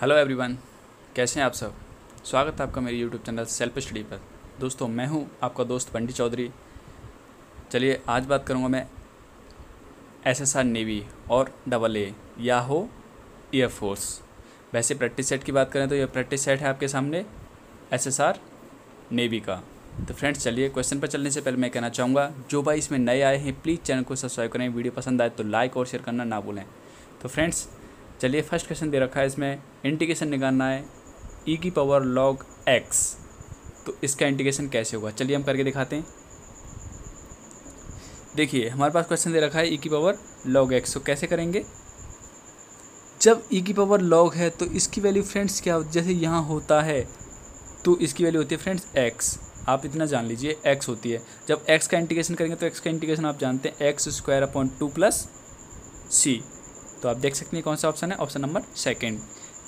Hello everyone कैसे हैं आप सब? स्वागत है आपका मेरे यूट्यूब चैनल सेल्फ स्टडी पर। दोस्तों, मैं हूँ आपका दोस्त पंडित चौधरी। चलिए, आज बात करूँगा मैं एसएसआर नेवी और डबल ए या हो एयरफोर्स वैसे प्रैक्टिस सेट की बात करें तो यह प्रैक्टिस सेट है आपके सामने एसएसआर नेवी का। तो फ्रेंड्स चलिए क्वेश्चन पर चलने से पहले मैं कहना चाहूँगा, जो भाई इसमें नए आए हैं प्लीज़ चैनल को सब्सक्राइब करें। वीडियो पसंद आए तो लाइक और शेयर करना ना भूलें। तो फ्रेंड्स चलिए फ़र्स्ट क्वेश्चन दे रखा है इसमें, इंटीग्रेशन निकालना है ई e की पावर लॉग एक्स तो इसका इंटीग्रेशन कैसे होगा? चलिए हम करके दिखाते हैं। देखिए, हमारे पास क्वेश्चन दे रखा है ई e की पावर लॉग एक्स तो कैसे करेंगे? जब ई e की पावर लॉग है तो इसकी वैल्यू फ्रेंड्स क्या जैसे यहाँ होता है तो इसकी वैल्यू होती है फ्रेंड्स एक्स आप इतना जान लीजिए एक्स होती है। जब एक्स का इंटीग्रेशन करेंगे तो एक्स का इंटीग्रेशन आप जानते हैं x square upon two plus c तो आप देख सकते हैं कौन सा ऑप्शन है? Option number second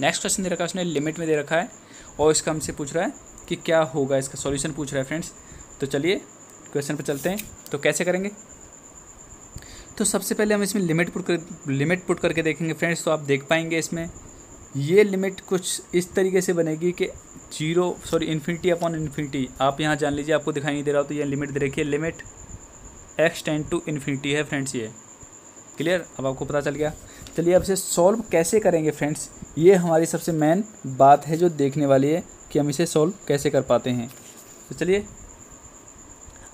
next question दे रखा है उसने लिमिट में दे रखा है और इसका हमसे पूछ रहा है कि क्या होगा? इसका सॉल्यूशन पूछ रहा है फ्रेंड्स तो चलिए क्वेश्चन पर चलते हैं। तो कैसे करेंगे? तो सबसे पहले हम इसमें लिमिट पुट कर लिमिट पुट करके देखेंगे फ्रेंड्स तो आप देख पाएँगे इसमें, ये लिमिट कुछ इस तरीके से बनेगी कि zero sorry infinity upon infinity आप यहाँ जान लीजिए, आपको दिखाई नहीं दे रहा हो तो ये लिमिट दे रखी है. Limit x tends to infinity है फ्रेंड्स ये। क्लियर अब आपको पता चल गया। चलिए अब इसे सॉल्व कैसे करेंगे फ्रेंड्स ये हमारी सबसे मेन बात है जो देखने वाली है कि हम इसे सॉल्व कैसे कर पाते हैं। तो चलिए,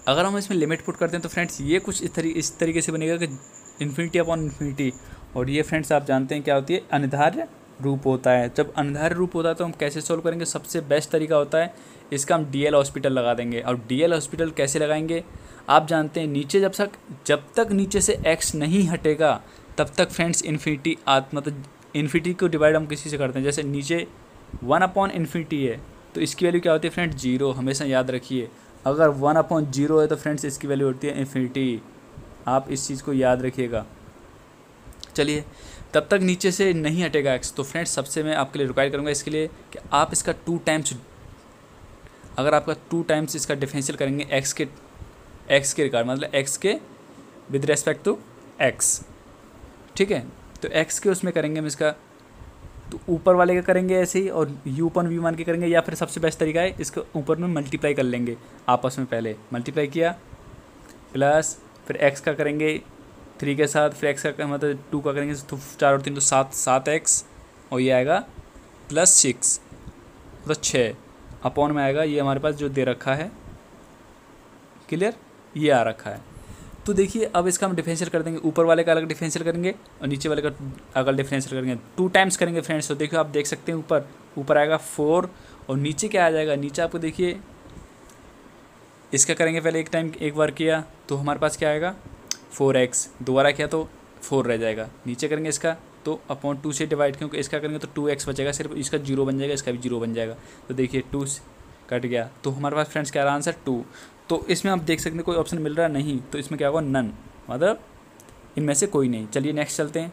अगर हम इसमें लिमिट पुट करते हैं तो फ्रेंड्स ये कुछ इस तरी, इस तरीके से बनेगा कि इन्फिनिटी अपॉन इन्फिनिटी और ये फ्रेंड्स आप जानते हैं क्या होती है? अनिधार्य रूप होता है। जब अनिधार्य रूप होता है तो हम कैसे सॉल्व करेंगे? सबसे बेस्ट तरीका होता है, इसका हम डीएल हॉस्पिटल लगा देंगे। और डीएल हॉस्पिटल कैसे लगाएँगे? आप जानते हैं, नीचे जब तक जब तक नीचे से एक्स नहीं हटेगा, तब तक फ्रेंड्स इन्फिनिटी मतलब इन्फिनिटी को डिवाइड हम किसी से करते हैं। जैसे नीचे वन अपॉन इन्फिनिटी है तो इसकी वैल्यू क्या होती है फ्रेंड्स ज़ीरो हमेशा याद रखिए, अगर वन अपॉन ज़ीरो है तो फ्रेंड्स इसकी वैल्यू होती है इन्फिनिटी आप इस चीज़ को याद रखिएगा। चलिए, तब तक नीचे से नहीं हटेगा एक्स तो फ्रेंड्स सबसे मैं आपके लिए रिक्वायर करूँगा इसके लिए कि आप इसका टू टाइम्स अगर आपका टू टाइम्स इसका डिफरेंशियल करेंगे एक्स के एक्स के रिगार्ड मतलब एक्स के विद रेस्पेक्ट टू एक्स ठीक है? तो एक्स के उसमें करेंगे हम इसका तो ऊपर वाले का करेंगे ऐसे ही और यू पन वी मान के करेंगे या फिर सबसे बेस्ट तरीका है इसको ऊपर में मल्टीप्लाई कर लेंगे आपस में पहले। मल्टीप्लाई किया प्लस फिर एक्स का करेंगे थ्री के साथ, फिर एक्स का मतलब टू का करेंगे तो चार और तीन तो सात सात एक्स और ये आएगा प्लस सिक्स मतलब छः अपॉन में आएगा, ये हमारे पास जो दे रखा है क्लियर ये आ रखा है। तो देखिए, अब इसका हम डिफरेंशियल कर देंगे। ऊपर वाले का अलग डिफरेंशियल करेंगे और नीचे वाले का अलग डिफरेंशियल करेंगे। टू टाइम्स करेंगे फ्रेंड्स तो देखिए, आप देख सकते हैं ऊपर। ऊपर आएगा फोर और नीचे क्या आ जाएगा? नीचे आपको देखिए, इसका करेंगे पहले एक टाइम एक बार किया तो हमारे पास क्या आएगा? फोर एक्स दोबारा किया तो फोर रह जाएगा। नीचे करेंगे इसका तो अपॉन टू से डिवाइड क्योंकि इसका करेंगे तो टू एक्स बचेगा। सिर्फ़ इसका ज़ीरो बन जाएगा, इसका भी ज़ीरो बन जाएगा। तो देखिए टू कट गया। तो हमारे पास फ्रेंड्स क्या आंसर टू तो इसमें आप देख सकते हैं कोई ऑप्शन मिल रहा नहीं तो इसमें क्या होगा? नन मतलब इनमें से कोई नहीं। चलिए नेक्स्ट चलते हैं।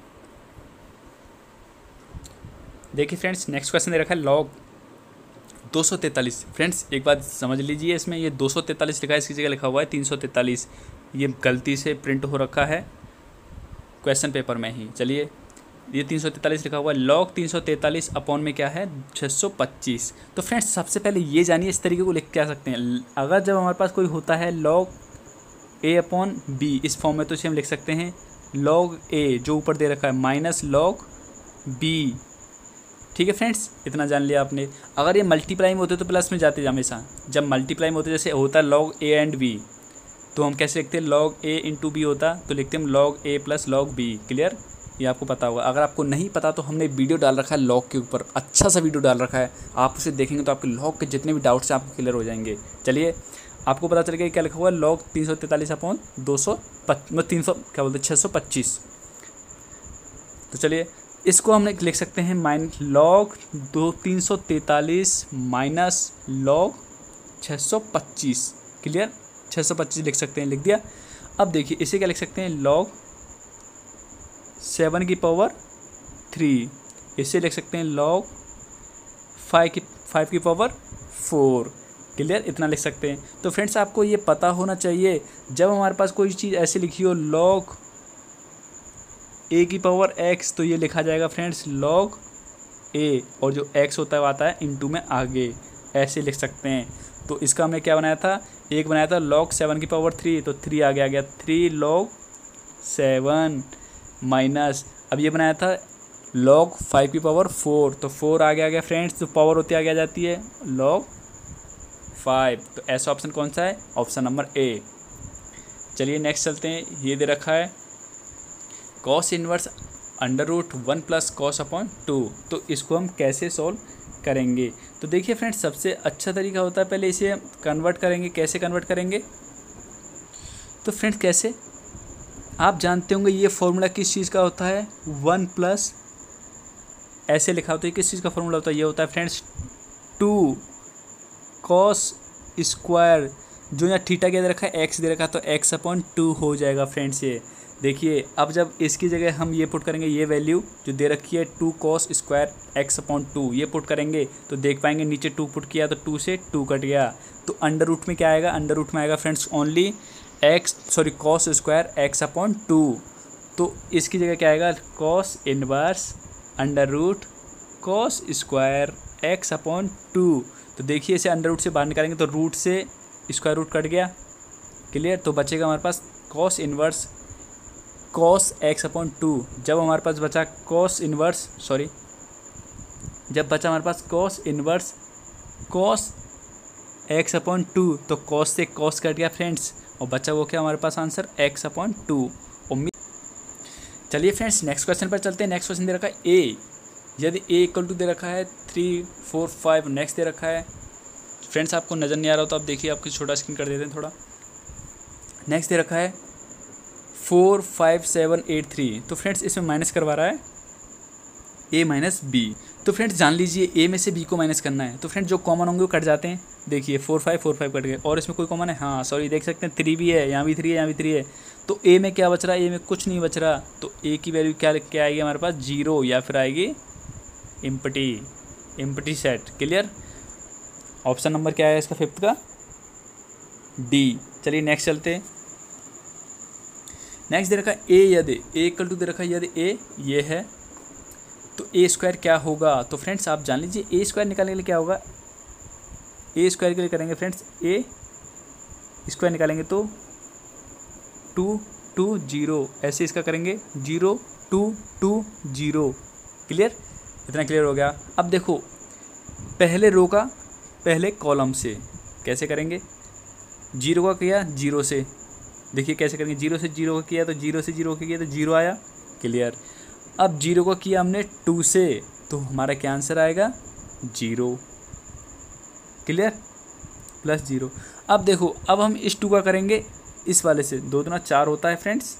देखिए फ्रेंड्स नेक्स्ट क्वेश्चन दे रखा है लॉग 243 फ्रेंड्स एक बात समझ लीजिए इसमें, ये 243 लिखा है इसकी जगह लिखा हुआ है 343 ये गलती से प्रिंट हो रखा है क्वेश्चन पेपर में ही। चलिए ये तीन सौ तैंतालीस लिखा हुआ है। लॉग तीन सौ तैंतालीस अपॉन में क्या है? छः सौ पच्चीस। तो फ्रेंड्स सबसे पहले ये जानिए, इस तरीके को लिख के आ सकते हैं। अगर जब हमारे पास कोई होता है लॉग ए अपॉन बी इस फॉर्म में तो इसे हम लिख सकते हैं। लॉग ए जो ऊपर दे रखा है माइनस लॉग बी ठीक है फ्रेंड्स इतना जान लिया आपने। अगर ये मल्टीप्लाई में होते तो प्लस में जाते हमेशा। जब मल्टीप्लाई में होते, जैसे होता है लॉग ए एंड बी तो हम कैसे लिखते हैं? लॉग ए इंटू बी होता तो लिखते हैं log a plus log b clear ये आपको पता होगा। अगर आपको नहीं पता तो हमने वीडियो डाल रखा है लॉक के ऊपर। अच्छा सा वीडियो डाल रखा है। आप उसे देखेंगे तो आपके लॉक के जितने भी डाउट्स हैं आपको क्लियर हो जाएँगे। चलिए, आपको पता चल गया क्या लिखा हुआ है? लॉग तीन सौ तैंतालीस अपॉन दो सौ मतलब तीन सौ, क्या बोलते हैं? छः सौ पच्चीस। तो चलिए, इसको हम लिख सकते हैं माइन लॉग दो, तीन सौ तैंतालीस माइनस लॉग छः सौ पच्चीस। क्लियर? छः सौ पच्चीस लिख सकते हैं, लिख दिया। अब देखिए, इसे क्या लिख सकते हैं? लॉग सेवन की पावर थ्री। इसे लिख सकते हैं लॉग फाइव की फाइव की पावर फोर क्लियर इतना लिख सकते हैं। तो फ्रेंड्स आपको ये पता होना चाहिए, जब हमारे पास कोई चीज़ ऐसी लिखी हो लॉग ए की पावर एक्स तो ये लिखा जाएगा फ्रेंड्स लॉग ए और जो एक्स होता है, वो आता है इंटू में आगे। ऐसे लिख सकते हैं। तो इसका हमने क्या बनाया था? एक बनाया था लॉग सेवन की पावर थ्री तो थ्री आगे आ गया। थ्री लॉग सेवन माइनस, अब ये बनाया था लॉग फाइव की पावर फोर तो फोर आगे आ गया फ्रेंड्स तो पावर होती आगे आ जाती है लॉग फाइव तो ऐसा ऑप्शन कौन सा है? ऑप्शन नंबर ए चलिए नेक्स्ट चलते हैं, ये दे रखा है cos inverse under root one plus cos upon two तो इसको हम कैसे सॉल्व करेंगे? तो देखिए फ्रेंड्स सबसे अच्छा तरीका होता है, पहले इसे कन्वर्ट करेंगे, कैसे कन्वर्ट करेंगे? तो फ्रेंड्स कैसे? आप जानते होंगे ये फॉर्मूला किस चीज़ का होता है? वन प्लस ऐसे लिखा होता है किस चीज़ का फॉर्मूला होता है? ये होता है फ्रेंड्स, टू कॉस स्क्वायर जो यहाँ थीटा क्या दे रखा है एक्स दे रखा है तो एक्स अपॉन टू हो जाएगा फ्रेंड्स ये। देखिए, अब जब इसकी जगह हम ये पुट करेंगे, ये वैल्यू जो दे रखी है two cos square x upon two ये पुट करेंगे तो देख पाएँगे नीचे टू पुट किया तो टू से टू कट गया। तो अंडर रूट में क्या आएगा? अंडर रूट में आएगा friends only x sorry cos square x upon two तो इसकी जगह क्या आएगा? Cos inverse under root cos square x upon two तो देखिए इसे अंडर रूट से बाहर निकालेंगे तो रूट से स्क्वायर रूट कट गया। क्लियर तो बचेगा हमारे पास cos inverse cos x upon two जब हमारे पास बचा कॉस इनवर्स सॉरी जब बचा हमारे पास cos inverse cos x upon two तो कॉस से कॉस कट गया फ्रेंड्स और बचा वो क्या हमारे पास आंसर? एक्स अपॉन टू उम्मीद चलिए फ्रेंड्स नेक्स्ट क्वेश्चन पर चलते हैं। नेक्स्ट क्वेश्चन दे रखा है ए यदि ए इक्वल टू दे रखा है थ्री फोर फाइव नेक्स्ट दे रखा है। फ्रेंड्स आपको नज़र नहीं आ रहा हो तो आप देखिए, आपको छोटा स्क्रीन कर देते हैं थोड़ा। नेक्स्ट दे रखा है four five seven eight three तो फ्रेंड्स इसमें माइनस करवा रहा है। ए माइनस बी तो फ्रेंड्स जान लीजिए ए में से बी को माइनस करना है। तो फ्रेंड्स जो कॉमन होंगे वो कट जाते हैं। देखिए four five four five cut गए। और इसमें कोई कॉमन है? हाँ सॉरी देख सकते हैं थ्री भी है, यहाँ भी थ्री है, यहाँ भी थ्री है। तो ए में क्या बच रहा है? ए में कुछ नहीं बच रहा। तो ए की वैल्यू क्या क्या आएगी हमारे पास? ज़ीरो या फिर आएगी empty empty set clear option number क्या है इसका फिफ्थ का? डी चलिए नेक्स्ट चलते नेक्स्ट दे रखा ए यदि ए इक्वल टू दे रखा यदि ए ये है तो ए स्क्वायर क्या होगा? तो फ्रेंड्स आप जान लीजिए, ए स्क्वायर निकालने के लिए क्या होगा? ए स्क्वायर के लिए करेंगे फ्रेंड्स, ए स्क्वायर निकालेंगे तो टू टू, ज़ीरो, ऐसे इसका करेंगे, zero, two two, zero. Clear? इतना क्लियर हो गया। अब देखो, पहले रो का, पहले कॉलम से कैसे करेंगे? ज़ीरो का किया, ज़ीरो से। देखिए कैसे करेंगे? ज़ीरो से ज़ीरो का किया तो ज़ीरो से ज़ीरो का किया तो ज़ीरो आया। क्लियर। अब ज़ीरो का किया हमने टू से तो हमारा क्या आंसर आएगा? ज़ीरो। क्लियर? Plus zero. अब देखो, अब हम इस टू का करेंगे, इस वाले से। दो दुना चार होता है, फ्रेंड्स।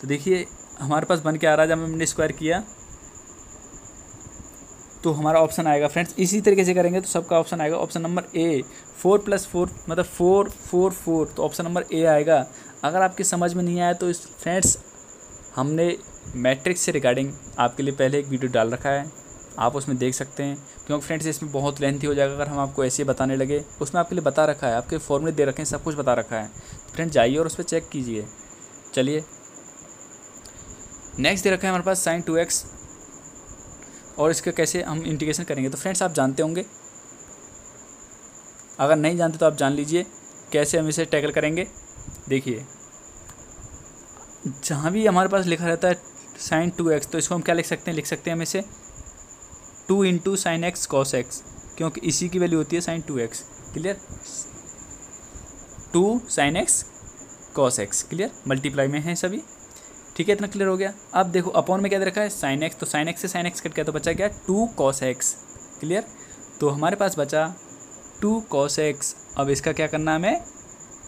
तो देखिए, हमारे पास बन के आ रहा है जब हमने स्क्वायर किया। तो हमारा ऑप्शन आएगा, फ्रेंड्स। इसी तरीके से करेंगे तो सबका ऑप्शन आएगा। Option number A, four plus four मतलब फोर फोर फोर। तो ऑप्शन नंबर ए आएगा। अगर आपकी समझ में नहीं आया तो इस फ्रेंड्स, हमने मैट्रिक्स से रिगार्डिंग आपके लिए पहले एक वीडियो डाल रखा है। आप उसमें देख सकते हैं। क्योंकि फ्रेंड्स, इसमें बहुत लेंथी हो जाएगा अगर हम आपको ऐसे बताने लगे। उसमें आपके लिए बता रखा है। आपके फॉर्मूले दे रखे हैं, सब कुछ बता रखा है। फ्रेंड्स, जाइए और उस पर चेक कीजिए। चलिए। नेक्स्ट दे रखा है हमारे पास साइन टू एक्स और इसका कैसे हम इंटीग्रेशन करेंगे? तो फ्रेंड्स, आप जानते होंगे। अगर नहीं जानते तो आप जान लीजिए। कैसे हम इसे टैकल करेंगे? देखिए। जहाँ भी हमारे पास लिखा रहता है साइन टू एक्स तो इसको हम क्या लिख सकते हैं? लिख सकते हैं हम इसे two into sine X cos X क्योंकि इसी की वैल्यू होती है sine two X clear two sine X cos X clear multiply में है सभी। ठीक है, इतना क्लियर हो गया। अब देखो अपॉन में क्या दे रखा है? साइन एक्स तो साइन एक्स से साइन एक्स कट गया तो बचा क्या? टू कॉस एक्स क्लियर तो हमारे पास बचा टू कॉस एक्स अब इसका क्या करना है हमें?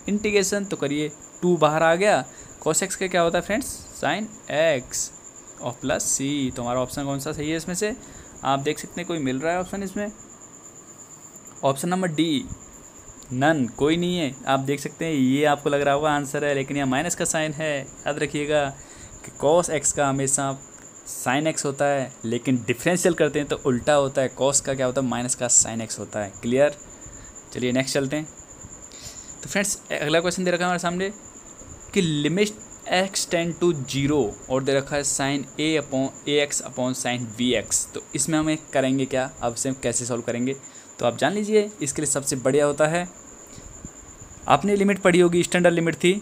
इंटीग्रेशन तो करिए टू बाहर आ गया। कॉस एक्स का क्या होता है फ्रेंड्स साइन एक्स और प्लस सी तो हमारा ऑप्शन कौन सा सही है इसमें से? आप देख सकते हैं, कोई मिल रहा है ऑप्शन इसमें? ऑप्शन नंबर डी नन कोई नहीं है। आप देख सकते हैं, ये आपको लग रहा होगा आंसर है, लेकिन यहाँ माइनस का साइन है। याद रखिएगा कि कॉस एक्स का हमेशा साइन एक्स होता है, लेकिन डिफ्रेंशियल करते हैं तो उल्टा होता है। कॉस का क्या होता है? माइनस का साइन एक्स होता है। क्लियर चलिए नेक्स्ट चलते हैं। तो फ्रेंड्स अगला क्वेश्चन दे रखा है हमारे सामने। कि limit X tend to zero और दे रखा है sine A upon A X upon sine V X तो इसमें हमें करेंगे क्या? अब से कैसे सॉल्व करेंगे? तो आप जान लीजिए, इसके लिए सबसे बढ़िया होता है। आपने लिमिट पढ़ी होगी स्टैंडर्ड लिमिट थी।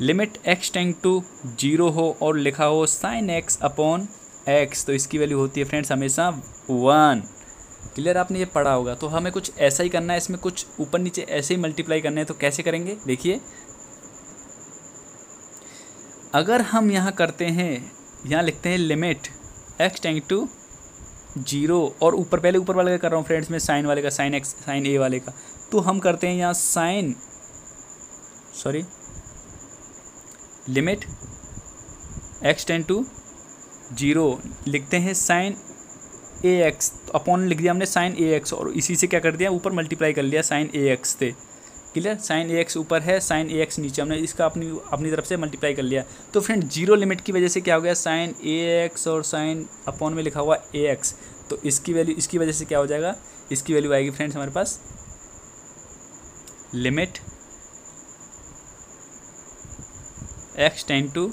Limit X tend to zero हो और लिखा हो साइन एक्स अपॉन एक्स तो इसकी वैल्यू होती है फ्रेंड्स हमेशा वन। क्लियर? आपने ये पढ़ा होगा। तो हमें कुछ ऐसा ही करना है, इसमें कुछ ऊपर नीचे ऐसे ही मल्टीप्लाई करना है तो कैसे करेंगे? देखिए अगर हम यहाँ करते हैं, यहाँ लिखते हैं limit X tend to zero और ऊपर, पहले ऊपर वाले का कर रहा हूँ फ्रेंड्स में साइन वाले का साइन एक्स साइन ए वाले का तो हम करते हैं यहाँ sine sorry limit X tend to zero लिखते हैं साइन ए एक्स अपॉन लिख दिया हमने साइन ए एक्स और इसी से क्या कर दिया, ऊपर मल्टीप्लाई कर लिया साइन ए एक्स से। क्लियर? साइन ए एक्स ऊपर है साइन ए एक्स नीचे। हमने इसका अपनी अपनी तरफ़ से मल्टीप्लाई कर लिया। तो फ्रेंड ज़ीरो लिमिट की वजह से क्या हो गया? साइन ए एक्स और साइन अपॉन में लिखा हुआ ए एक्स तो इसकी वैल्यू इसकी वजह से क्या हो जाएगा? इसकी वैल्यू आएगी फ्रेंड्स हमारे पास। Limit X tend to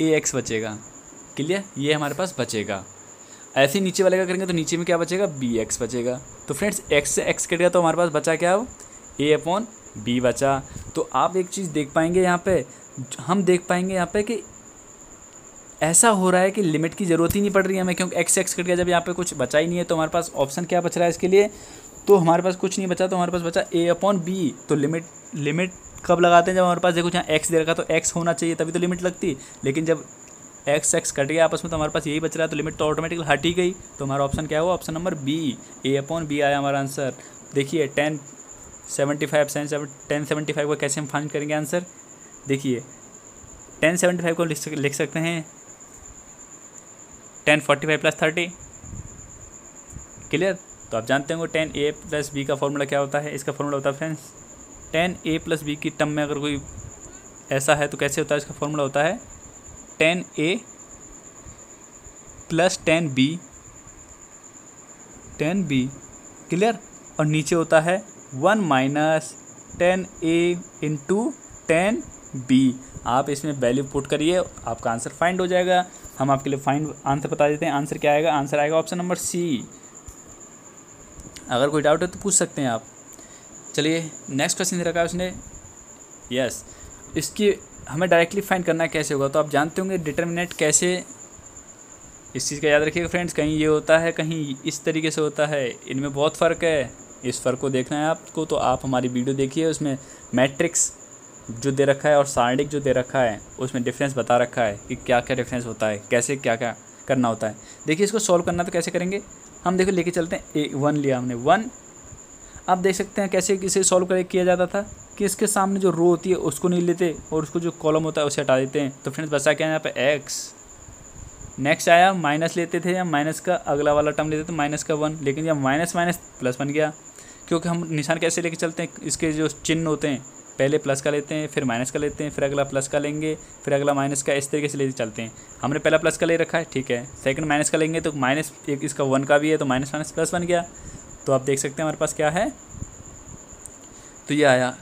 A X बचेगा। क्लियर? ये हमारे पास बचेगा। ऐसे नीचे वाले का करेंगे तो नीचे में क्या बचेगा? बी एक्स बचेगा। तो फ्रेंड्स एक्स से एक्स कट गया तो हमारे पास बचा क्या? अब ए अपॉन बी बचा। तो आप एक चीज़ देख पाएँगे यहाँ पे, हम देख पाएँगे यहाँ पे कि ऐसा हो रहा है कि लिमिट की ज़रूरत ही नहीं पड़ रही हमें, क्योंकि एक्स एक्स कट गया जब यहाँ पे कुछ बचा ही नहीं है तो हमारे पास ऑप्शन क्या बच रहा है इसके लिए? तो हमारे पास कुछ नहीं बचा तो हमारे पास बचा ए अपॉन बी तो लिमिट लिमिट कब लगाते हैं जब हमारे पास देखो यहाँ एक्स दे रखा तो एक्स होना चाहिए, तभी तो लिमिट लगती। लेकिन जब एक्स एक्स कट गया आपस में तो हमारे पास यही बच रहा है तो लिमिट तो ऑटोमेटिकली हट ही गई। तो हमारा ऑप्शन क्या हुआ? Option number B A upon B आया हमारा आंसर देखिए tan seventy five seven seven tan seventy five को कैसे हम फाइंड करेंगे आंसर देखिए, टेन सेवेंटी फाइव को लिख लिख सकते हैं। Tan forty five plus thirty. Clear तो आप जानते होंगे टेन ए प्लस बी का फॉर्मूला क्या होता है? इसका फॉर्मूला होता है friends tan A plus B की टर्म में अगर कोई ऐसा है तो कैसे होता है? इसका फॉर्मूला होता है tan A plus tan B. Tan B clear और नीचे होता है one minus tan A into tan B. आप इसमें वैल्यू पुट करिए, आपका आंसर फाइंड हो जाएगा। हम आपके लिए फाइंड आंसर बता देते हैं आंसर क्या आएगा? आंसर आएगा ऑप्शन नंबर सी अगर कोई डाउट है तो पूछ सकते हैं आप। चलिए नेक्स्ट क्वेश्चन रखा है उसने। यस इसकी हमें डायरेक्टली फाइंड करना कैसे होगा? तो आप जानते होंगे डिटर्मिनेट कैसे? इस चीज़ का याद रखिएगा फ्रेंड्स कहीं ये होता है, कहीं इस तरीके से होता है। इनमें बहुत फ़र्क है। इस फ़र्क को देखना है आपको तो आप हमारी वीडियो देखिए, उसमें मैट्रिक्स जो दे रखा है और सार्डिक जो दे रखा है, उसमें डिफरेंस बता रखा है कि क्या क्या डिफरेंस होता है, कैसे क्या क्या करना होता है। देखिए, इसको सॉल्व करना तो कैसे करेंगे? हम देखो, लेके चलते हैं। ए वन लिया हमने वन आप देख सकते हैं कैसे इसे सॉल्व कर, किया जाता था कि इसके सामने जो रो होती है, उसको नहीं लेते और उसको जो कॉलम होता है, उसे हटा देते हैं। तो फ्रेंड्स बचा क्या है यहाँ पे? एक्स नेक्स्ट आया माइनस लेते थे या माइनस का अगला वाला टर्म लेते थे माइनस का वन लेकिन जब माइनस माइनस प्लस बन गया क्योंकि हम निशान कैसे लेके चलते हैं, इसके जो चिन्ह होते हैं, पहले प्लस का लेते हैं, फिर माइनस का लेते हैं, फिर अगला प्लस का लेंगे, फिर अगला माइनस का इस तरीके से लेते चलते हैं। हमने पहला प्लस का ले रखा है, ठीक है। सेकंड माइनस का लेंगे तो माइनस एक इसका वन का भी है तो माइनस माइनस प्लस बन गया। तो आप देख सकते हैं हमारे पास क्या है। तो ये आया।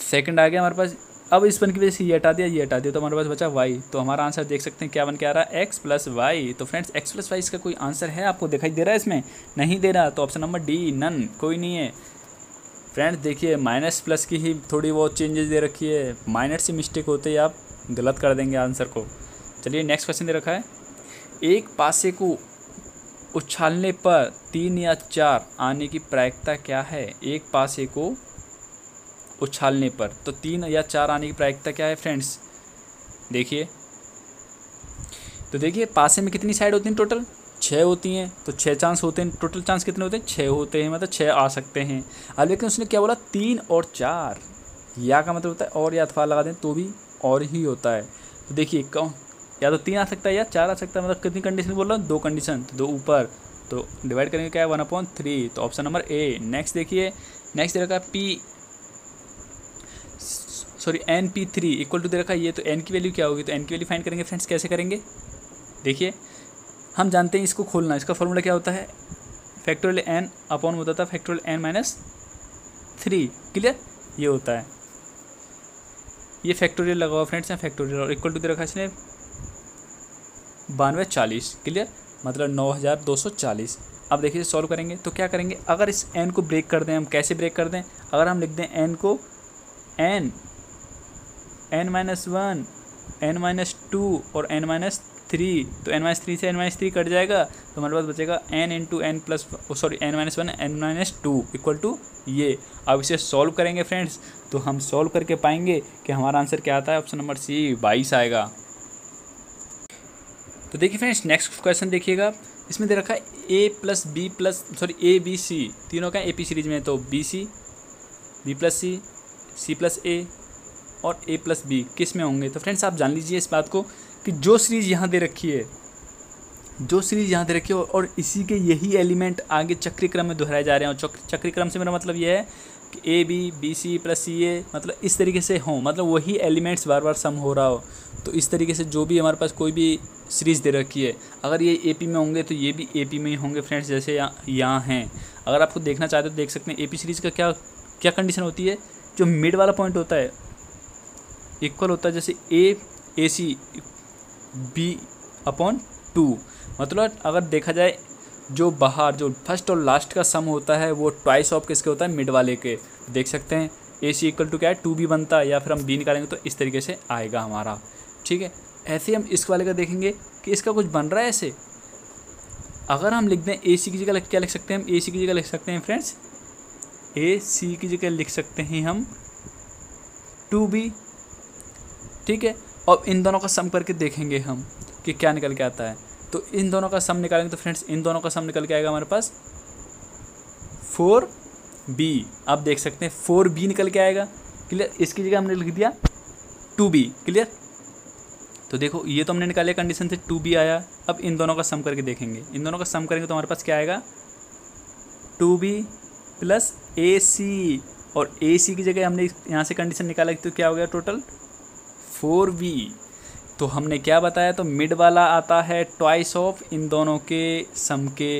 सेकंड आ गया हमारे पास अब इस वन की वजह से ये हटा दिया, ये हटा दिया तो हमारे पास बचा वाई तो हमारा आंसर देख सकते हैं क्या बन के आ रहा है? एक्स प्लस वाई तो फ्रेंड्स एक्स प्लस वाई इसका कोई आंसर है आपको दिखाई दे रहा है इसमें? नहीं दे रहा तो ऑप्शन नंबर डी नन कोई नहीं है। फ्रेंड्स देखिए माइनस प्लस की ही थोड़ी बहुत चेंजेस दे रखी है। माइनस से मिस्टेक होते ही आप गलत कर देंगे आंसर को। चलिए नेक्स्ट क्वेश्चन दे रखा है। एक पासे को उछालने पर तीन या चार आने की प्रायिकता क्या है? एक पासे को उछालने पर। तो तीन या चार आने की प्रायिकता क्या है फ्रेंड्स देखिए। तो देखिए, पासे में कितनी साइड होती हैं टोटल छः होती हैं। तो छः चांस होते हैं। टोटल चांस कितने होते हैं? छः होते हैं मतलब छः आ सकते हैं। अब लेकिन उसने क्या बोला? तीन और चार। या का मतलब होता है और या अथवा लगा दें तो भी और ही होता है। तो देखिए, कौन? या तो तीन आ सकता है या चार आ सकता है। मतलब कितनी कंडीशन बोल रहा हूँ? दो कंडीशन तो दो ऊपर। तो डिवाइड करेंगे क्या? है वन अपॉइंट थ्री तो ऑप्शन नंबर ए नेक्स्ट देखिए। नेक्स्ट दे रखा है P sorry N P three equal to दे रखा ये तो एन की वैल्यू क्या होगी? तो एन की वैल्यू फाइंड करेंगे फ्रेंड्स कैसे करेंगे? देखिए, हम जानते हैं इसको खोलना, इसका फॉर्मूला क्या होता है? फैक्टोरियल एन अपॉन होता था factorial N minus three clear ये होता है। ये फैक्टोरियल लगा हुआ फ्रेंड्स यहाँ फैक्टोरियल और इक्वल टू दे रखा है इसने, बानवे चालीस क्लियर मतलब नौ हज़ार दो सौ चालीस। अब देखिए सॉल्व करेंगे तो क्या करेंगे? अगर इस एन को ब्रेक कर दें, हम कैसे ब्रेक कर दें? अगर हम लिख दें एन को N N minus one N minus two और एन माइनस थ्री तो एन माइनस थ्री से एन माइनस थ्री कट जाएगा तो हमारे पास बचेगा N into N plus sorry N minus one N minus two equal to ये। अब इसे सॉल्व करेंगे फ्रेंड्स तो हम सॉल्व करके पाएँगे कि हमारा आंसर क्या आता है ऑप्शन नंबर सी बाईस आएगा। तो देखिए फ्रेंड्स नेक्स्ट क्वेश्चन देखिएगा। इसमें दे रखा है A plus B plus sorry A B C तीनों का ए पी सीरीज़ में तो B C B plus C C plus A और ए प्लस बी किसमें होंगे? तो फ्रेंड्स आप जान लीजिए इस बात को कि जो सीरीज़ यहाँ दे रखी है, जो सीरीज़ यहाँ दे रखी है और इसी के यही एलिमेंट आगे चक्री क्रम में दोहराए जा रहे हैं। और चक्री क्रम से मेरा मतलब यह है कि A B B C plus C A मतलब इस तरीके से हों मतलब वही एलिमेंट्स बार बार सम हो रहा हो। तो इस तरीके से जो भी हमारे पास कोई भी सीरीज़ दे रखी है, अगर ये ए पी में होंगे तो ये भी ए पी में ही होंगे फ्रेंड्स जैसे यहाँ यहाँ हैं। अगर आपको देखना चाहते हो तो देख सकते हैं ए पी सीरीज़ का क्या क्या कंडीशन होती है? जो मिड वाला पॉइंट होता है इक्वल होता है जैसे A A C B upon two मतलब अगर देखा जाए, जो बाहर, जो फ़र्स्ट और लास्ट का सम होता है, वो ट्वाइस ऑफ़ किसके होता है? मिड वाले के. देख सकते हैं ए सी इक्वल टू क्या है? टू बी बनता है, या फिर हम बी निकालेंगे तो इस तरीके से आएगा हमारा. ठीक है? ऐसे हम इस वाले का देखेंगे कि इसका कुछ बन रहा है ऐसे. अगर हम लिख दें ए सी की जगह क्या लिख सकते हैं हम? ए सी की जगह लिख सकते हैं फ्रेंड्स ए सी की जगह लिख सकते हैं हम. टू बी ठीक है? और इन दोनों का सम करके देखेंगे हम कि क्या निकल के आता है। तो इन दोनों का सम निकालेंगे तो फ्रेंड्स, इन दोनों का सम निकल के आएगा हमारे पास फोर बी। आप देख सकते हैं, फोर बी निकल के आएगा। क्लियर? इसकी जगह हमने लिख दिया टू बी। क्लियर? तो देखो, ये तो हमने निकाले, कंडीशन से टू बी आया। अब इन दोनों का सम करके देखेंगे। इन दोनों का सम करेंगे तो हमारे पास क्या आएगा? Two B plus A C. और ए सी की जगह हमने यहाँ से कंडीशन निकाला तो क्या हो गया टोटल? Four we. तो हमने क्या बताया? तो मिड वाला आता है ट्वाइस ऑफ़ इन दोनों के सम के।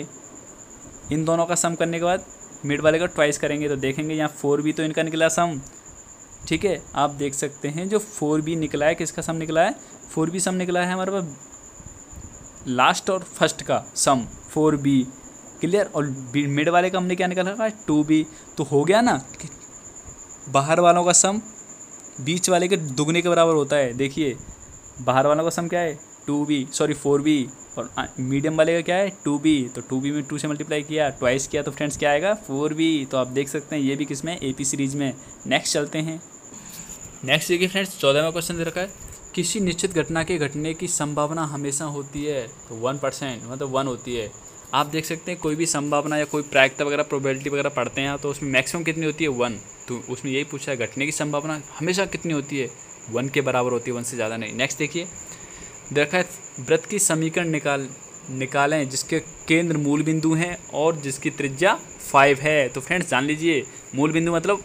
इन दोनों का सम करने के बाद मिड वाले का ट्वाइस करेंगे तो देखेंगे यहाँ फोर बी तो इनका निकला सम। ठीक है? आप देख सकते हैं जो फोर बी निकला है, किसका सम निकला है? फोर बी सम निकला है हमारे पास लास्ट और फ़र्स्ट का सम, फोर बी क्लियर? और मिड वाले का हमने क्या निकाला है टू बी तो हो गया ना बाहर वालों का सम बीच वाले के दुगने के बराबर होता है। देखिए, बाहर वालों का सम क्या है? Two B sorry four B और मीडियम वाले का क्या है? टू बी तो टू बी में टू से मल्टीप्लाई किया ट्वाइस किया तो फ्रेंड्स क्या आएगा? फोर बी तो आप देख सकते हैं, ये भी किसमें? ए पी सीरीज़ में। नेक्स्ट चलते हैं। नेक्स्ट देखिए फ्रेंड्स चौदहवा क्वेश्चन दे रखा है। किसी निश्चित घटना के घटने की संभावना हमेशा होती है तो वन परसेंट मतलब वन होती है। आप देख सकते हैं कोई भी संभावना या कोई प्रायिकता वगैरह प्रोबेबिलिटी वगैरह पढ़ते हैं तो उसमें मैक्सिमम कितनी होती है? वन तो उसमें यही पूछा है, घटने की संभावना हमेशा कितनी होती है? वन के बराबर होती है वन से ज़्यादा नहीं। नेक्स्ट देखिए, देखा व्रत की समीकरण निकाल, निकालें जिसके केंद्र मूल बिंदु हैं और जिसकी त्रिज्या फाइव है। तो फ्रेंड्स जान लीजिए मूल बिंदु मतलब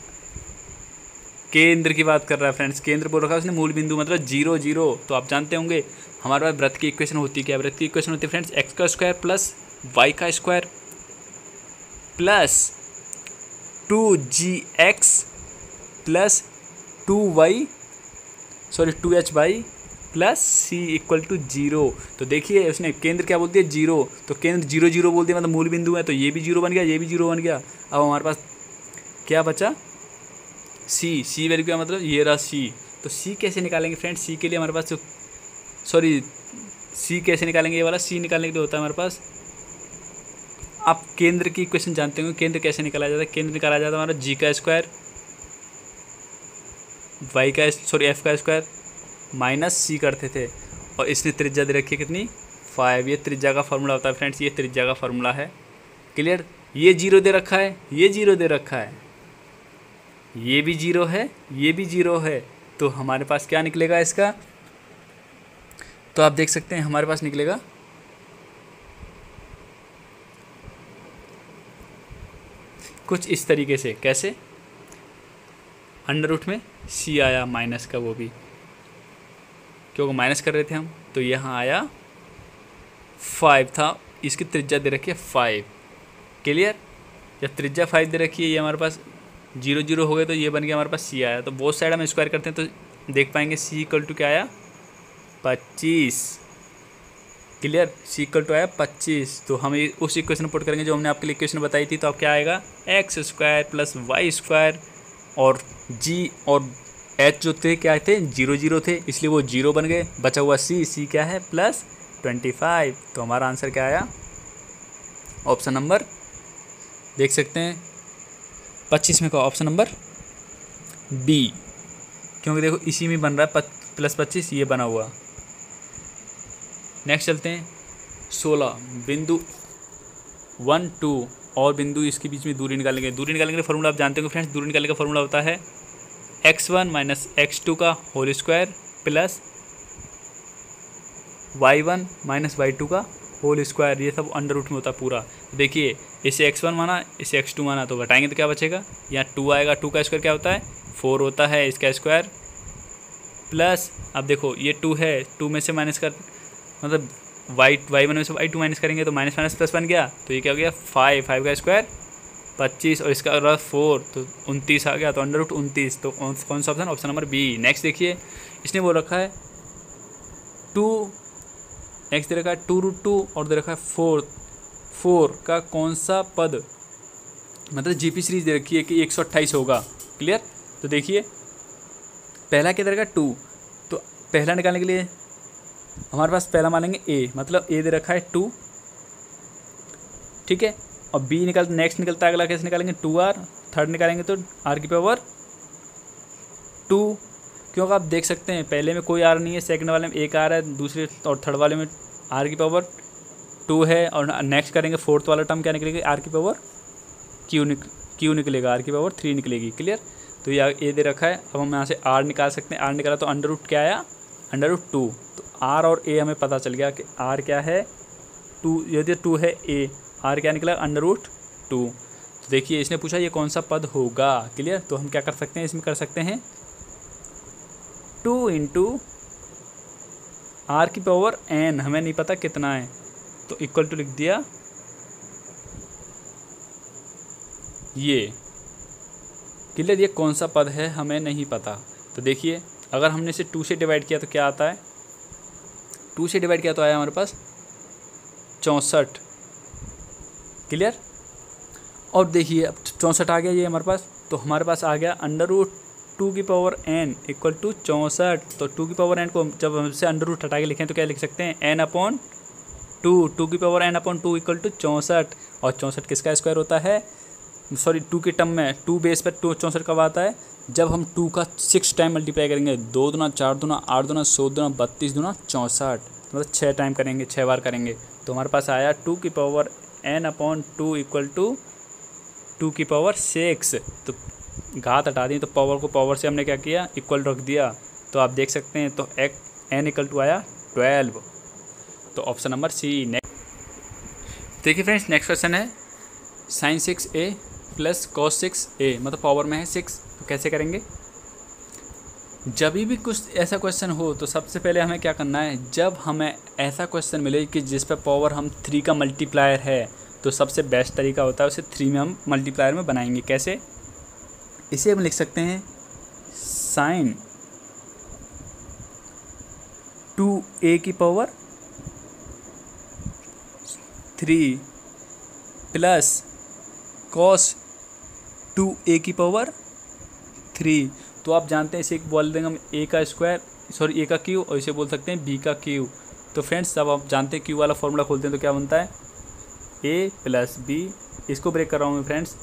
केंद्र की बात कर रहा है फ्रेंड्स केंद्र बोल रखा है उसने मूल बिंदु मतलब ज़ीरो ज़ीरो तो आप जानते होंगे, हमारे पास व्रत की इक्वेशन होती क्या? व्रत की इक्वेशन होती है फ्रेंड्स एक्स का स्क्वायर प्लस वाई का square plus two G X plus two Y sorry two H Y plus C equal to zero तो देखिए, उसने केंद्र क्या बोल दिया? ज़ीरो तो केंद्र ज़ीरो ज़ीरो बोल दिया मतलब मूल बिंदु है तो ये भी ज़ीरो बन गया, ये भी ज़ीरो बन गया। अब हमारे पास क्या बचा? सी सी वैल्यू क्या मतलब ये रहा सी तो सी कैसे निकालेंगे फ्रेंड सी के लिए हमारे पास जो सॉरी सी कैसे निकालेंगे ये वाला? सी निकालने के लिए होता है हमारे पास आप केंद्र की क्वेश्चन जानते होंगे, केंद्र कैसे निकाला जाता है? केंद्र निकाला जाता है हमारा जी का स्क्वायर वाई का सॉरी एफ़ का स्क्वायर माइनस सी करते थे। और इसने त्रिज्या दे रखी है कितनी? फाइव ये त्रिज्या का फार्मूला होता है फ्रेंड्स ये त्रिज्या का फार्मूला है। क्लियर ये ज़ीरो दे रखा है, ये ज़ीरो दे रखा है। ये भी ज़ीरो है, ये भी ज़ीरो है। तो हमारे पास क्या निकलेगा इसका? तो आप देख सकते हैं, हमारे पास निकलेगा कुछ इस तरीके से, कैसे? अंडर रूट में सी आया माइनस का वो भी। क्योंकि माइनस कर रहे थे हम? तो यहाँ आया फाइव था, इसकी त्रिज्या दे रखी है फाइव क्लियर जब त्रिज्या फाइव दे रखी है, ये हमारे पास ज़ीरो ज़ीरो हो गए तो ये बन गया हमारे पास सी आया। तो बहुत साइड हम स्क्वायर करते हैं तो देख पाएँगे सी इक्वल टू क्या आया? पच्चीस। क्लियर? सीक्वल टू आया पच्चीस। तो हम उस इक्वेशन पुट करेंगे जो हमने आपके लिए इक्वेशन बताई थी तो अब क्या आएगा? X square plus Y square और जी और एच जो थे, क्या थे? ज़ीरो ज़ीरो थे। इसलिए वो ज़ीरो बन गए। बचा हुआ सी सी क्या है? प्लस ट्वेंटी फाइव तो हमारा आंसर क्या आया? ऑप्शन नंबर देख सकते हैं, पच्चीस में का ऑप्शन नंबर बी क्योंकि देखो, इसी में बन रहा है प्लस पच्चीस, ये बना हुआ। नेक्स्ट चलते हैं। सोलह, बिंदु वन, टू, और बिंदु इसके बीच में दूरी निकालेंगे। दूरी निकालने का फॉर्मूला आप जानते हो फ्रेंड्स दूरी निकालने का फॉर्मूला होता है X one minus X two का whole square plus Y one minus Y two का होल स्क्वायर ये सब अंडर रूट में होता है पूरा। तो देखिए, इसे एक्स वन माना, इसे एक्स टू माना तो घटाएँगे तो क्या बचेगा? यहाँ टू आएगा टू का स्क्वायर क्या होता है? फोर होता है इसका स्क्वायर प्लस अब देखो, ये टू है टू में से माइनस कर मतलब वाई वाई वन में से वाई टू माइनस करेंगे तो माइनस माइनस प्लस बन गया तो ये क्या हो गया? फाइव फाइव का स्क्वायर पच्चीस और इसका अगर फोर तो उनतीस आ गया तो अंडर रूट उनतीस तो कौन सा option option number B next देखिए, इसने वो रखा है टू नेक्स्ट दे रखा है टू रूट टू और दे रखा है फोर फोर का कौन सा पद? मतलब जीपी सीरीज़ दे रखी है कि एक सौ अट्ठाईस होगा क्लियर तो देखिए, पहला क्या दे रखा है? टू तो पहला निकालने के लिए हमारे पास पहला मानेंगे ए मतलब ए दे रखा है टू ठीक है? और बी निकल नेक्स्ट निकलता है, अगला कैसे निकालेंगे? टू आर थर्ड निकालेंगे तो आर की पावर टू क्योंकि आप देख सकते हैं, पहले में कोई आर नहीं है सेकंड वाले में एक आर है, दूसरे और थर्ड वाले में आर की पावर टू है, और नेक्स्ट करेंगे फोर्थ वाला टर्म क्या निकलेगा? आर की पावर क्यू निक क्यू निकलेगा आर की पावर थ्री निकलेगी क्लियर तो ये ए दे रखा है, अब हम यहाँ से आर निकाल सकते हैं। आर निकाला तो अंडर रूट क्या आया? अंडर रूट टू तो आर और ए हमें पता चल गया कि आर क्या है? टू, यदि टू है ए आर क्या निकला? अंडर रूट टू तो देखिए, इसने पूछा ये कौन सा पद होगा? क्लियर तो हम क्या कर सकते हैं? इसमें कर सकते हैं टू इंटू आर की पावर एन हमें नहीं पता कितना है। तो इक्वल टू लिख दिया ये। क्लियर ये कौन सा पद है? हमें नहीं पता। तो देखिए, अगर हमने इसे टू से डिवाइड किया तो क्या आता है? टू से डिवाइड किया तो आया हमारे पास चौंसठ। क्लियर? और देखिए, अब चौंसठ आ गया ये हमारे पास तो हमारे पास आ गया अंडर रूट टू की पावर एन इक्वल टू चौंसठ। तो टू की पावर एन को जब हमसे अंडर रूट हटा के लिखें तो क्या लिख सकते हैं? एन अपॉन टू टू की power N upon two equal to चौंसठ। और चौंसठ किसका स्क्वायर होता है? सॉरी टू के टर्म में टू बेस पर टू चौंसठ कब आता है। जब हम टू का सिक्स टाइम मल्टीप्लाई करेंगे, दो दुना, चार दुना, आठ दुना, सौ दुना, बत्तीस दुना, चौंसठ मतलब छः टाइम करेंगे छः बार करेंगे। तो हमारे पास आया टू की power N upon two equal to two की पावर सिक्स। तो घात हटा दी तो पावर को पावर से हमने क्या किया? इक्वल रख दिया। तो आप देख सकते हैं तो एक एन इक्वल टू आया ट्वेल्व। तो ऑप्शन नंबर सी नेक्स्ट देखिए फ्रेंड्स, नेक्स्ट क्वेश्चन है sine six A plus cos six A मतलब पावर में है सिक्स तो कैसे करेंगे? जब भी कुछ ऐसा क्वेश्चन हो तो सबसे पहले हमें क्या करना है? जब हमें ऐसा क्वेश्चन मिले कि जिस पर पावर हम थ्री का मल्टीप्लायर है तो सबसे बेस्ट तरीका होता है उसे थ्री में हम मल्टीप्लायर में बनाएँगे। कैसे? इसे हम लिख सकते हैं साइन टू ए की power three plus cos two A की पावर थ्री तो आप जानते हैं इसे बोल देंगे हम ए का स्क्वायर सॉरी ए का क्यू और इसे बोल सकते हैं बी का क्यू तो फ्रेंड्स जब आप जानते हैं क्यू वाला फॉर्मूला खोलते हैं तो क्या बनता है? ए प्लस बी इसको ब्रेक कर रहा हूँ मैं friends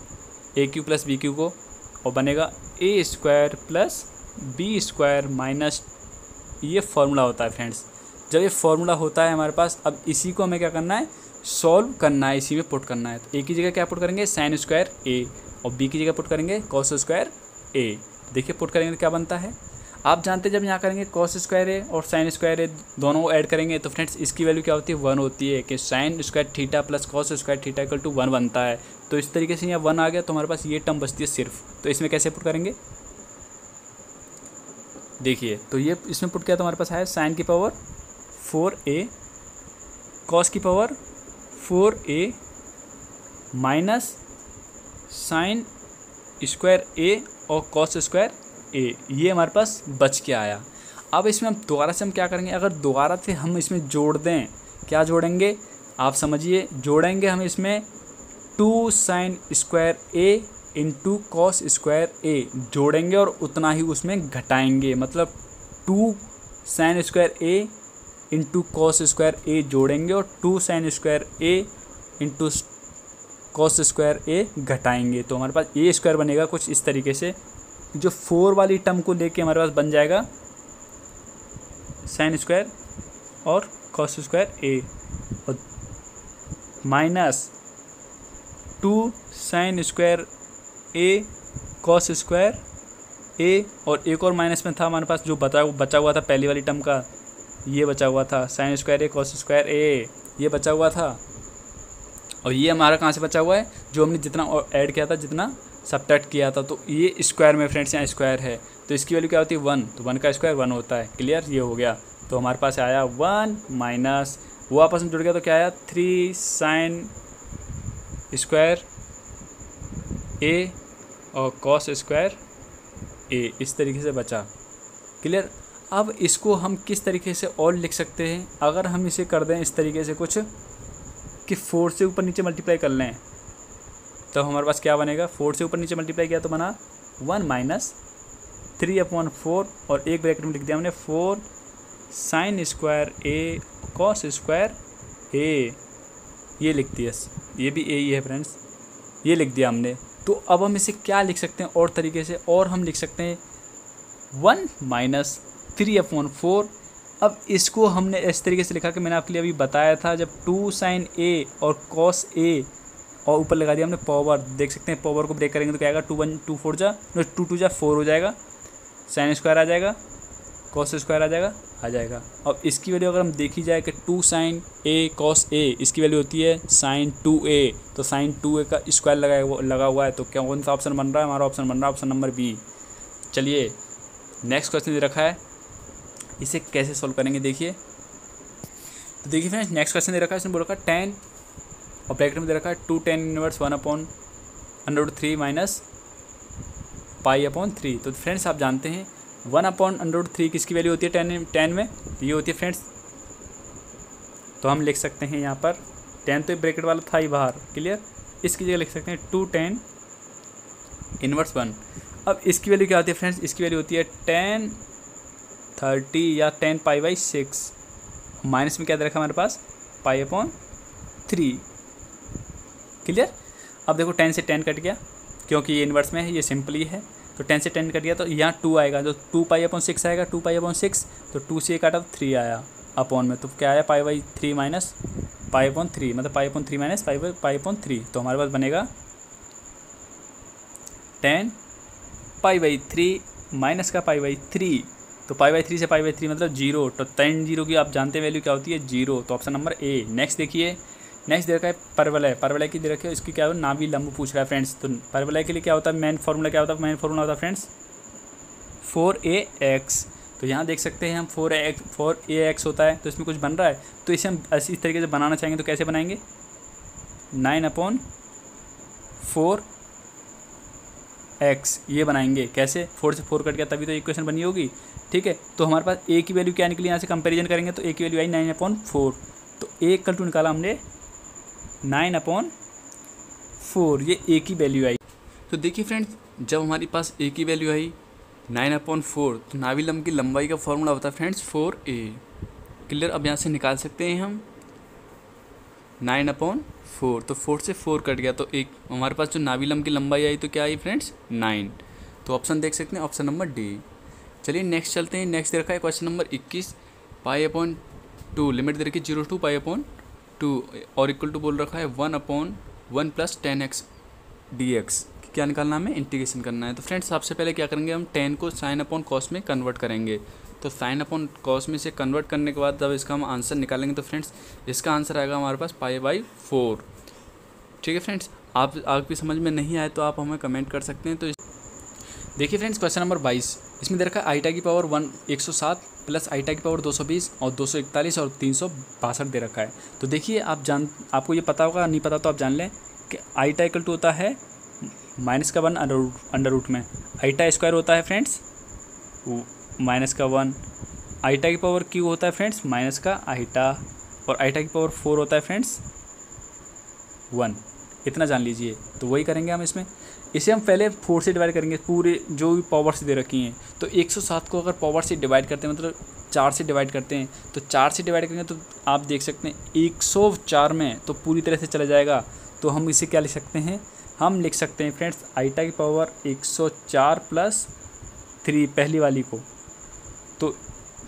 A cube plus B cube को, और बनेगा A square plus B square minus ये फॉर्मूला होता है फ्रेंड्स जब ये फॉर्मूला होता है हमारे पास, अब इसी को हमें क्या करना है? सॉल्व करना है, इसी में पुट करना है। तो ए की जगह क्या पुट करेंगे? साइन स्क्वायर ए और बी की जगह पुट करेंगे कॉस स्क्वायर ए देखिए पुट करेंगे तो क्या बनता है? आप जानते हैं जब यहाँ करेंगे कॉस स्क्वायर ए और साइन स्क्वायर ए दोनों को ऐड करेंगे तो फ्रेंड्स इसकी वैल्यू क्या होती है? वन होती है, कि sine square theta plus cos square theta equal to one बनता है। तो इस तरीके से यहाँ वन आ गया तो हमारे पास ये टर्म बचती है सिर्फ़। तो इसमें कैसे पुट करेंगे? देखिए तो ये इसमें पुट किया तो हमारे पास है साइन की पावर फोर ए कॉस की power four A minus sine square A और कॉस स्क्वायर ए ये हमारे पास बच के आया। अब इसमें हम दोबारा से हम क्या करेंगे? अगर दोबारा से हम इसमें जोड़ दें, क्या जोड़ेंगे? आप समझिए, जोड़ेंगे हम इसमें two sine square A into cos square A जोड़ेंगे और उतना ही उसमें घटाएँगे। मतलब two sine square A into cos square A जोड़ेंगे और two sine square A into cos square A घटाएँगे। तो हमारे पास ए स्क्वायर बनेगा कुछ इस तरीके से। जो फोर वाली टर्म को लेके हमारे पास बन जाएगा साइन स्क्वायर और कॉस स्क्वायर ए और minus two sine square A cos square A और एक और माइनस में था हमारे पास, जो बचा बचा हुआ था पहली वाली टर्म का, ये बचा हुआ था। Sine square A cos square A ये बचा हुआ था। और ये हमारा कहाँ से बचा हुआ है? जो हमने जितना ऐड किया था, जितना सब्ट्रैक्ट किया था तो ये स्क्वायर में फ्रेंड्स यहाँ स्क्वायर है। तो इसकी वैल्यू क्या होती है? वन तो वन का स्क्वायर वन होता है। क्लियर ये हो गया। तो हमारे पास आया वन माइनस वो आपस में जुड़ गया तो क्या आया? थ्री साइन स्क्वायर ए और कॉस स्क्वायर ए इस तरीके से बचा। क्लियर अब इसको हम किस तरीके से और लिख सकते हैं? अगर हम इसे कर दें इस तरीके से कुछ कि फोर से ऊपर नीचे मल्टीप्लाई कर लें। तो हमारे पास क्या बनेगा? फोर से ऊपर नीचे मल्टीप्लाई किया तो बना one minus three upon four, और एक ब्रैकेट में लिख दिया हमने four sine square A, cos square A. ये लिख दिया। ये भी ए ही है फ्रेंड्स। ये लिख दिया हमने। तो अब हम इसे क्या लिख सकते हैं? और तरीके से और हम लिख सकते हैं one minus three upon four अब इसको हमने इस तरीके से लिखा कि मैंने आपके लिए अभी बताया था, जब टू साइन ए और कॉस ए और ऊपर लगा दिया हमने पावर देख सकते हैं पावर को ब्रेक करेंगे तो क्या आएगा? टू वन टू फोर जा टू टू जा फोर हो जाएगा। साइन स्क्वायर आ जाएगा कॉस स्क्वायर आ जाएगा आ जाएगा। अब इसकी वैल्यू अगर हम देखी जाए कि two sine A cos A इसकी वैल्यू होती है साइन टू ए तो साइन टू ए का स्क्वायर लगा लगा हुआ है तो क्या कौन सा ऑप्शन बन रहा है? हमारा ऑप्शन बन रहा है ऑप्शन नंबर बी चलिए नेक्स्ट क्वेश्चन दे रखा है। इसे कैसे सॉल्व करेंगे देखिए। तो देखिए फ्रेंड्स नेक्स्ट क्वेश्चन दे रखा है इसमें बोल रखा है टेन और ब्रैकेट में दे रखा है two tan inverse one upon under three minus pi upon three तो फ्रेंड्स आप जानते हैं वन अपॉन अंडर थ्री किसकी वैल्यू होती है टेन टेन में? तो ये होती है फ्रेंड्स तो हम लिख सकते हैं यहाँ पर टेन तो ब्रैकेट वाला था ही बाहर क्लियर इसकी जगह लिख सकते हैं टू टेन इनवर्स वन अब इसकी वैल्यू क्या होती है फ्रेंड्स इसकी वैल्यू होती है टेन थर्टी या tan pi by six. Minus में क्या दे रखा हमारे पास? Pi upon three. क्लियर? अब देखो टेन से टेन कट गया, क्योंकि ये इन्वर्स में है, ये सिंपल ही तो टेन से टेन कट गया तो यहाँ टू आएगा। जो टू पाई अपॉन सिक्स आएगा टू पाई अपॉन सिक्स तो टू से काटा तो थ्री आया अपॉन में। तो क्या आया? Pi by three minus pi upon three मतलब pi upon three minus pi by pi upon three तो हमारे पास बनेगा tan pi by three minus का पाई बाई थ्री तो पाई बाई थ्री से पाई बाई थ्री मतलब ज़ीरो तो टेन ज़ीरो की आप जानते वैल्यू क्या होती है? ज़ीरो। तो ऑप्शन नंबर ए, नेक्स्ट देखिए। नेक्स्ट दे रखा है परवलय। परवलय की दे रखी है इसकी क्या हो? नावी लंब पूछ रहा है फ्रेंड्स। तो परवलय के लिए क्या होता है? मेन फॉर्मूला क्या होता है? मेन फॉर्मूला होता है फ्रेंड्स। फोर ए एक्स। तो यहाँ देख सकते हैं हम, four A four A X होता है। तो इसमें कुछ बन रहा है। तो इसे हम इस तरीके से बनाना चाहेंगे तो कैसे बनाएँगे? नाइन अपॉन फोर एक्स ये बनाएँगे। कैसे? फोर से फोर कट गया, तभी तो इक्वेशन बनी होगी। ठीक है? तो हमारे पास ए की वैल्यू क्या निकली? यहाँ से कंपेरिजन करेंगे तो ए की वैल्यू आई नाइन अपॉन फोर तो ए कल टू निकाला हमने नाइन अपॉन फोर ये ए की वैल्यू आई। तो देखिए फ्रेंड्स जब हमारे पास ए की वैल्यू आई नाइन अपॉन फोर तो नावी लंब की लंबाई का फॉर्मूला होता है फ्रेंड्स फोर ए क्लियर अब यहाँ से निकाल सकते हैं हम। नाइन अपॉन फोर तो फोर से फोर कट गया तो एक हमारे पास जो नाविलम की लंबाई आई तो क्या आई फ्रेंड्स नाइन तो ऑप्शन देख सकते हैं ऑप्शन नंबर डी चलिए नेक्स्ट चलते हैं नेक्स्ट दे रखा है क्वेश्चन नंबर इक्कीस. पाई अपॉन टू लिमिट दे रखी zero to pi upon two और इक्वल टू बोल रखा है one upon one plus tan x d x क्या निकालना हमें? इंटीग्रेशन करना है। तो फ्रेंड्स सबसे पहले क्या करेंगे हम? टेन को साइन अपॉन कॉस में कन्वर्ट करेंगे। तो साइन अपॉन कॉस में से कन्वर्ट करने के बाद जब इसका हम आंसर निकालेंगे तो फ्रेंड्स इसका आंसर आएगा हमारे पास पाई बाई फोर ठीक है फ्रेंड्स आप आपकी समझ में नहीं आए तो आप हमें कमेंट कर सकते हैं। तो देखिए फ्रेंड्स क्वेश्चन नंबर बाईस. इसमें दे रखा है आईटा की पावर वन एक सौ सात प्लस आईटा की पावर दो सौ बीस और दो सौ इकतालीस और तीन सौ बासठ दे रखा है। तो देखिए, आप जान, आपको ये पता होगा, नहीं पता तो आप जान लें कि आईटा इक्वल टू होता है माइनस का वन अंडर रूट में। आईटा स्क्वायर होता है फ्रेंड्स माइनस का वन आइटा की पावर क्यू होता है फ्रेंड्स, माइनस का आईटा और आईटा की पावर फोर होता है फ्रेंड्स, वन। इतना जान लीजिए तो वही करेंगे हम इसमें। इसे हम पहले फोर से डिवाइड करेंगे, पूरे जो भी पावर्स दे रखी हैं। तो 107 को अगर पावर से डिवाइड करते हैं मतलब चार से डिवाइड करते हैं तो चार से डिवाइड करेंगे तो आप देख सकते हैं 104 में तो पूरी तरह से चला जाएगा। तो हम इसे क्या लिख सकते हैं? हम लिख सकते हैं, फ्रेंड्स आइटा की पावर 104 प्लस थ्री, पहली वाली को। तो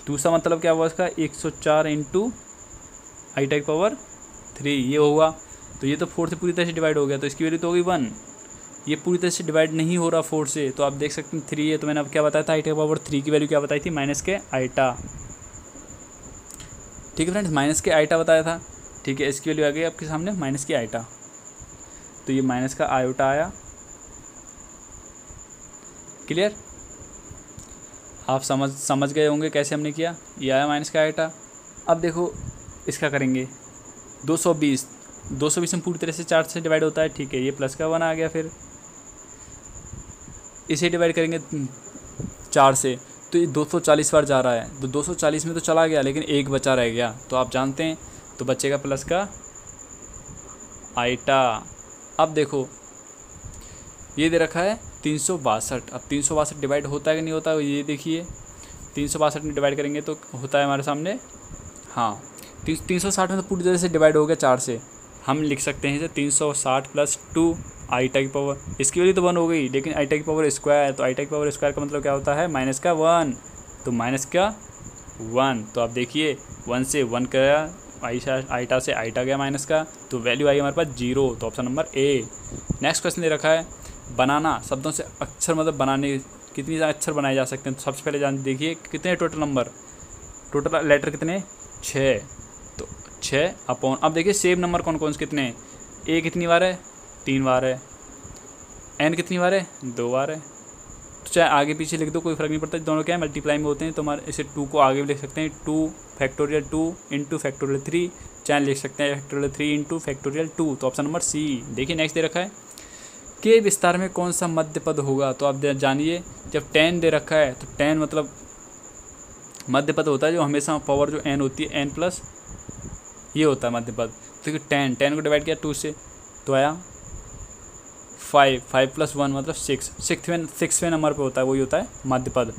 दूसरा मतलब क्या हुआ इसका? 104 सौ चार इंटू आईटा की पावर थ्री ये होगा। तो ये तो फोर से पूरी तरह से डिवाइड हो गया तो इसकी वैल्यू तो होगी वन ये पूरी तरह से डिवाइड नहीं हो रहा फोर से तो आप देख सकते हैं थ्री है तो मैंने अब क्या बताया था? आईटा की पावर थ्री की वैल्यू क्या बताई थी? माइनस के आईटा ठीक है फ्रेंड्स माइनस के आईटा बताया था। ठीक है, इसकी वैल्यू आ गई आपके सामने माइनस की आईटा तो ये माइनस का आयोटा आया। क्लियर आप समझ समझ गए होंगे कैसे हमने किया? ये आया माइनस का आइटा। अब देखो, इसका करेंगे। 220 220 में पूरी तरह से चार से डिवाइड होता है, ठीक है, ये प्लस का वन आ गया फिर। इसे डिवाइड करेंगे चार से। तो ये 240 बार जा रहा है। तो 240 में तो चला गया, लेकिन एक बचा रह गया। तो आप जानते हैं तो बचेगा प्लस का आइटा। अब देखो, ये दे रखा है तीन सौ बासठ। अब तीन सौ बासठ डिवाइड होता है कि नहीं होता ये देखिए। तीन सौ बासठ में डिवाइड करेंगे तो होता है हमारे सामने। हाँ तीन तीन सौ साठ में तो पूरी तरह से डिवाइड हो गया चार से। हम लिख सकते हैं इसे तीन सौ साठ प्लस टू आईटा की पावर इसकी वैल्यू तो वन हो गई, लेकिन आईटा की पावर स्क्वायर है तो आईटा की पावर स्क्वायर का मतलब क्या होता है? माइनस का वन तो माइनस का वन तो आप देखिए वन से वन गया आईशा आईटा से आईटा गया माइनस का तो वैल्यू आई हमारे पास ज़ीरो तो option number A next question दे रखा है। बनाना, शब्दों से अक्षर मतलब बनाने, कितनी ज़्यादा अक्षर बनाए जा सकते हैं। तो सबसे पहले जान, देखिए कितने टोटल नंबर टोटल लेटर कितने? छः। तो छः अपॉन अब देखिए सेम नंबर कौन कौन से कितने हैं? ए कितनी बार है? तीन बार है। एन कितनी बार है? दो बार है। तो चाहे आगे पीछे लिख दो, कोई फ़र्क नहीं पड़ता, दोनों क्या है मल्टीप्लाई में होते हैं तो हमारे इसे टू को आगे भी लिख सकते हैं। Two factorial two into factorial three चाहे लिख सकते हैं factorial three into factorial two तो ऑप्शन नंबर सी देखिए नेक्स्ट दे रखा है। के विस्तार में कौन सा मध्य पद होगा? तो आप जानिए, जब टेन दे रखा है तो टेन मतलब मध्य पद होता है जो हमेशा पावर जो एन होती है एन प्लस ये होता है मध्य पद। तो टेन टेन को डिवाइड किया टू से तो आया फाइव फाइव प्लस वन मतलब सिक्स सिक्सवें सिक्सवें नंबर पे होता है, वही होता है मध्य पद।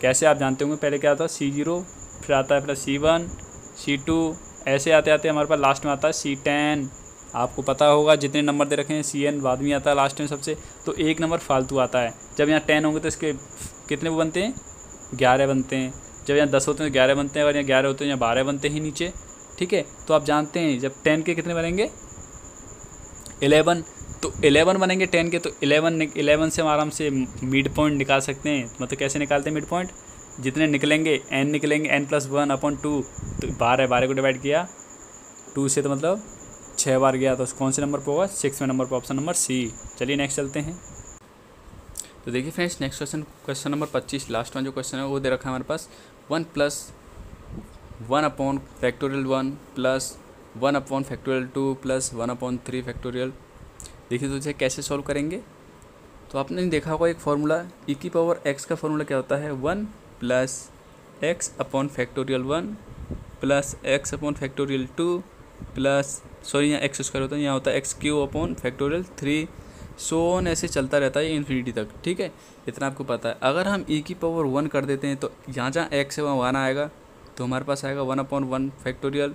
कैसे आप जानते होंगे, पहले क्या आता है? सी ज़ीरो फिर आता है plus C one C two ऐसे आते आते हमारे पास लास्ट में आता है सी टेन आपको पता होगा, जितने नंबर दे रखे हैं सी एन बाद में आता है लास्ट में सबसे तो एक नंबर फालतू आता है। जब यहाँ टेन होंगे तो इसके कितने वो बनते हैं? ग्यारह बनते हैं। जब यहाँ दस होते हैं तो ग्यारह बनते हैं, अगर यहाँ ग्यारह होते हैं यहाँ बारह बनते हैं नीचे। ठीक है? तो आप जानते हैं, जब टेन के कितने बनेंगे? एलेवन तो एलेवन बनेंगे टेन के तो एलेवन एलेवन से हम आराम से मिड पॉइंट निकाल सकते हैं। मतलब कैसे निकालते हैं मिड पॉइंट जितने निकलेंगे एन निकलेंगे N plus one upon two तो बारह बारह को डिवाइड किया। टू से तो मतलब छः बार गया तो कौन से नंबर पर होगा? सिक्स में नंबर पर ऑप्शन नंबर सी चलिए नेक्स्ट चलते हैं। तो देखिए friends next question question number पच्चीस लास्ट वन जो क्वेश्चन है वो दे रखा है हमारे पास। One plus one upon factorial one plus one upon factorial two plus one upon three factorial देखिए तो इसे कैसे सॉल्व करेंगे? तो आपने देखा होगा एक फार्मूला ई की पावर एक्स का फार्मूला क्या होता है? One plus x upon factorial one plus x upon factorial two plus sorry, यहाँ एक्स स्क्वायर होता है, यहाँ होता है x cube upon factorial three so on ऐसे चलता रहता है इन्फिनिटी तक, ठीक है? इतना आपको पता है। अगर हम ई e की पावर वन कर देते हैं तो यहाँ जहाँ एक्स है, वहाँ वन आएगा। तो हमारे पास आएगा one upon one factorial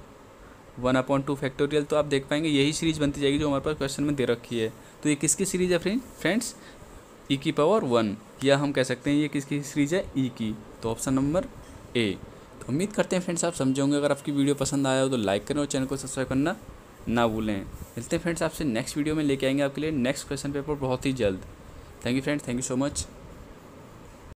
one upon two factorial तो आप देख पाएँगे, यही सीरीज़ बनती जाएगी जो हमारे पास क्वेश्चन में दे रखी है। तो ये किसकी सीरीज़ है फ्रेंड फ्रेंड्स ई की पावर वन या हम कह सकते हैं, ये किसकी सीरीज़ है? ई e की। तो ऑप्शन नंबर ए तो उम्मीद करते हैं फ्रेंड्स आप समझोगे अगर आपकी वीडियो पसंद आया हो तो लाइक करें और चैनल को सब्सक्राइब करना। ना भूलें। मिलते हैं फ्रेंड्स आपसे नेक्स्ट वीडियो में। लेके आएँगे आपके लिए नेक्स्ट क्वेश्चन पेपर बहुत ही जल्द। Thank you friends thank you so much